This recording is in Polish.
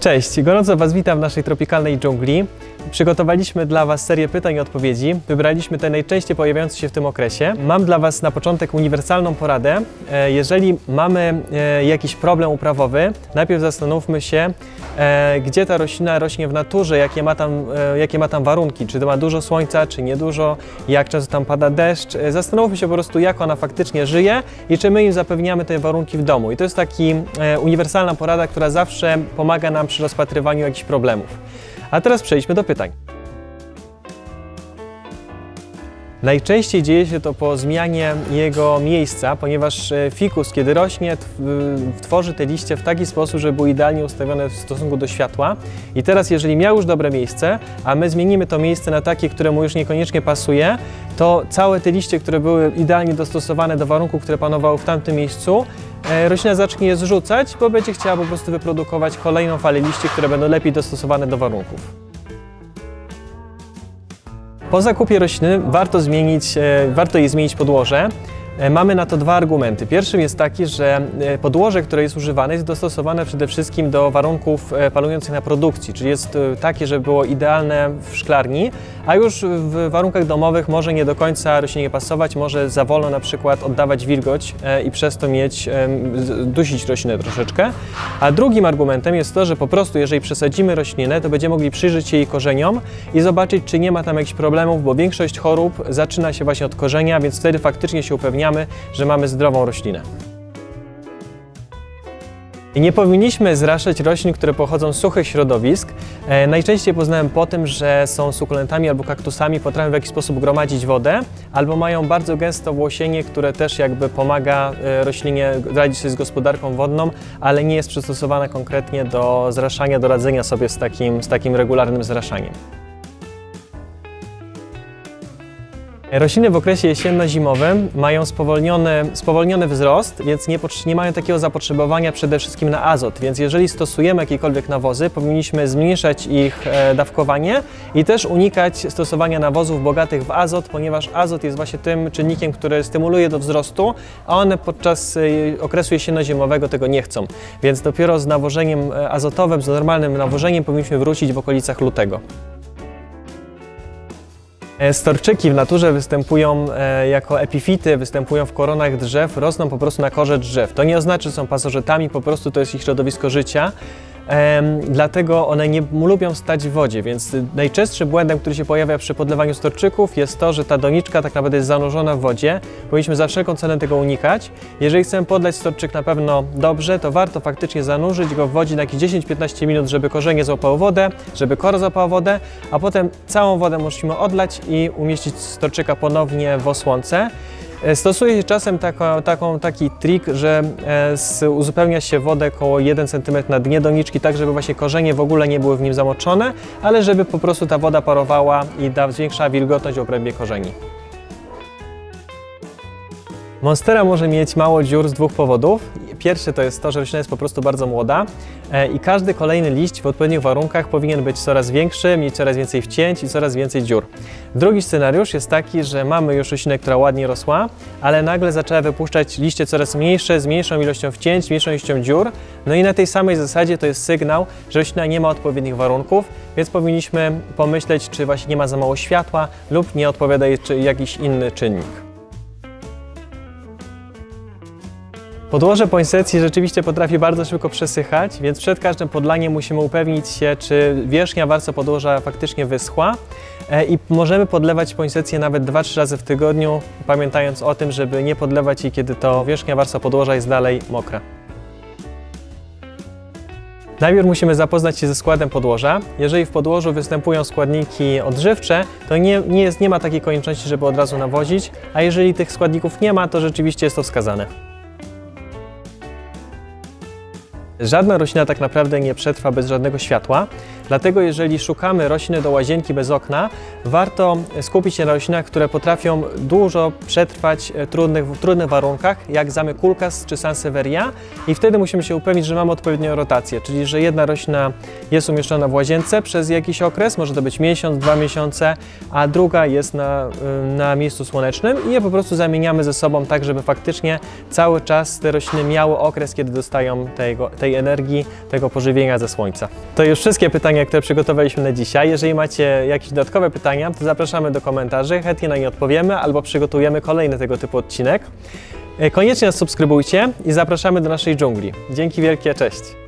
Cześć, gorąco Was witam w naszej tropikalnej dżungli. Przygotowaliśmy dla Was serię pytań i odpowiedzi. Wybraliśmy te najczęściej pojawiające się w tym okresie. Mam dla Was na początek uniwersalną poradę. E, Jeżeli mamy e, jakiś problem uprawowy, najpierw zastanówmy się, e, gdzie ta roślina rośnie w naturze, jakie ma tam, jakie ma tam warunki, czy to ma dużo słońca, czy niedużo, jak często tam pada deszcz. Zastanówmy się po prostu, jak ona faktycznie żyje i czy my im zapewniamy te warunki w domu. I to jest taki e, uniwersalna porada, która zawsze pomaga nam przy rozpatrywaniu jakichś problemów. A teraz przejdźmy do pytań. Najczęściej dzieje się to po zmianie jego miejsca, ponieważ e, fikus, kiedy rośnie, tw- tworzy te liście w taki sposób, żeby były idealnie ustawione w stosunku do światła. I teraz, jeżeli miał już dobre miejsce, a my zmienimy to miejsce na takie, które mu już niekoniecznie pasuje, to całe te liście, które były idealnie dostosowane do warunków, które panowały w tamtym miejscu, e, roślina zacznie je zrzucać, bo będzie chciała po prostu wyprodukować kolejną falę liści, które będą lepiej dostosowane do warunków. Po zakupie rośliny warto, zmienić, e, warto jej zmienić podłoże. E, Mamy na to dwa argumenty. Pierwszym jest taki, że e, podłoże, które jest używane, jest dostosowane przede wszystkim do warunków e, panujących na produkcji, czyli jest takie, żeby było idealne w szklarni, a już w warunkach domowych może nie do końca roślinie pasować, może za wolno na przykład oddawać wilgoć i przez to mieć, dusić roślinę troszeczkę. A drugim argumentem jest to, że po prostu jeżeli przesadzimy roślinę, to będziemy mogli przyjrzeć się jej korzeniom i zobaczyć, czy nie ma tam jakichś problemów, bo większość chorób zaczyna się właśnie od korzenia, więc wtedy faktycznie się upewniamy, że mamy zdrową roślinę. Nie powinniśmy zraszać roślin, które pochodzą z suchych środowisk. E, najczęściej poznałem po tym, że są sukulentami albo kaktusami, potrafią w jakiś sposób gromadzić wodę, albo mają bardzo gęsto włosienie, które też jakby pomaga e, roślinie radzić sobie z gospodarką wodną, ale nie jest przystosowane konkretnie do zraszania, do radzenia sobie z takim, z takim regularnym zraszaniem. Rośliny w okresie jesienno-zimowym mają spowolniony, spowolniony wzrost, więc nie, nie mają takiego zapotrzebowania przede wszystkim na azot. Więc jeżeli stosujemy jakiekolwiek nawozy, powinniśmy zmniejszać ich e, dawkowanie i też unikać stosowania nawozów bogatych w azot, ponieważ azot jest właśnie tym czynnikiem, który stymuluje do wzrostu, a one podczas e, okresu jesienno-zimowego tego nie chcą. Więc dopiero z nawożeniem e, azotowym, z normalnym nawożeniem powinniśmy wrócić w okolicach lutego. E, Storczyki w naturze występują e, jako epifity, występują w koronach drzew, rosną po prostu na korze drzew. To nie oznacza, że są pasożytami, po prostu to jest ich środowisko życia. Dlatego one nie lubią stać w wodzie, więc najczęstszym błędem, który się pojawia przy podlewaniu storczyków jest to, że ta doniczka tak naprawdę jest zanurzona w wodzie. Powinniśmy za wszelką cenę tego unikać. Jeżeli chcemy podlać storczyk na pewno dobrze, to warto faktycznie zanurzyć go w wodzie na jakieś 10-15 minut, żeby korzenie złapało wodę, żeby kora złapała wodę, a potem całą wodę musimy odlać i umieścić storczyka ponownie w osłonce. E, Stosuje się czasem taką, taką, taki trik, że e, uzupełnia się wodę około 1 cm na dnie doniczki, tak żeby właśnie korzenie w ogóle nie były w nim zamoczone, ale żeby po prostu ta woda parowała i da, zwiększała wilgotność w obrębie korzeni. Monstera może mieć mało dziur z dwóch powodów. Pierwszy to jest to, że roślina jest po prostu bardzo młoda e, i każdy kolejny liść w odpowiednich warunkach powinien być coraz większy, mieć coraz więcej wcięć i coraz więcej dziur. Drugi scenariusz jest taki, że mamy już roślinę, która ładnie rosła, ale nagle zaczęła wypuszczać liście coraz mniejsze, z mniejszą ilością wcięć, mniejszą ilością dziur. No i na tej samej zasadzie to jest sygnał, że roślina nie ma odpowiednich warunków, więc powinniśmy pomyśleć, czy właśnie nie ma za mało światła lub nie odpowiada jej jakiś inny czynnik. Podłoże po insekcji rzeczywiście potrafi bardzo szybko przesychać, więc przed każdym podlaniem musimy upewnić się, czy wierzchnia warstwa podłoża faktycznie wyschła E, i możemy podlewać po insekcji nawet 2-3 razy w tygodniu, pamiętając o tym, żeby nie podlewać jej, kiedy to wierzchnia warstwa podłoża jest dalej mokra. Najpierw musimy zapoznać się ze składem podłoża. Jeżeli w podłożu występują składniki odżywcze, to nie, nie, jest, nie ma takiej konieczności, żeby od razu nawozić, a jeżeli tych składników nie ma, to rzeczywiście jest to wskazane. Żadna roślina tak naprawdę nie przetrwa bez żadnego światła, Dlatego jeżeli szukamy rośliny do łazienki bez okna, warto skupić się na roślinach, które potrafią dużo przetrwać e, trudnych, w trudnych warunkach, jak zamek Kulkas czy Sansevieria i wtedy musimy się upewnić, że mamy odpowiednią rotację, czyli że jedna roślina jest umieszczona w łazience przez jakiś okres, może to być miesiąc, dwa miesiące, a druga jest na, y, na miejscu słonecznym i je po prostu zamieniamy ze sobą tak, żeby faktycznie cały czas te rośliny miały okres, kiedy dostają tego, tej energii, tego pożywienia ze słońca. To już wszystkie pytania, które przygotowaliśmy na dzisiaj. Jeżeli macie jakieś dodatkowe pytania, to zapraszamy do komentarzy, chętnie na nie odpowiemy albo przygotujemy kolejny tego typu odcinek. E, Koniecznie nas subskrybujcie i zapraszamy do naszej dżungli. Dzięki wielkie, cześć!